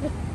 Ha ha ha.